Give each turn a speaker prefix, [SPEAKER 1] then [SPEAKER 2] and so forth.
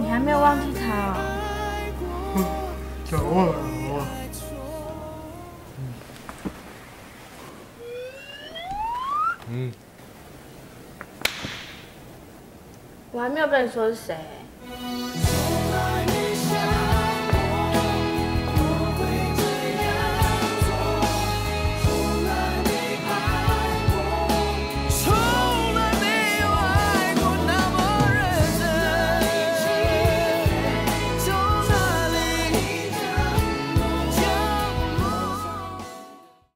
[SPEAKER 1] 你还没有忘记他啊？
[SPEAKER 2] 想了，
[SPEAKER 1] 嗯。我还没有跟你说是谁。